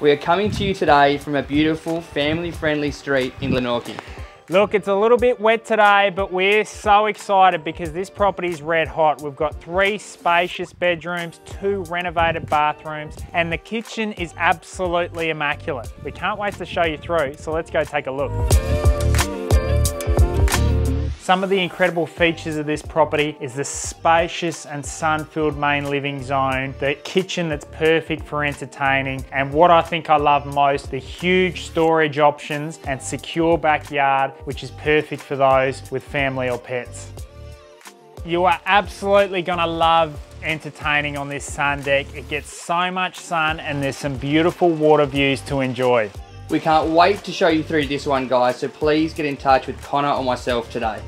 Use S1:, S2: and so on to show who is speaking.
S1: We are coming to you today from a beautiful family-friendly street in Glenorchy.
S2: Look, it's a little bit wet today, but we're so excited because this property is red hot. We've got three spacious bedrooms, two renovated bathrooms, and the kitchen is absolutely immaculate. We can't wait to show you through, so let's go take a look. Some of the incredible features of this property is the spacious and sun-filled main living zone, the kitchen that's perfect for entertaining, and what I think I love most, the huge storage options and secure backyard, which is perfect for those with family or pets. You are absolutely gonna love entertaining on this sun deck. It gets so much sun and there's some beautiful water views to enjoy.
S1: We can't wait to show you through this one guys, so please get in touch with Conor or myself today.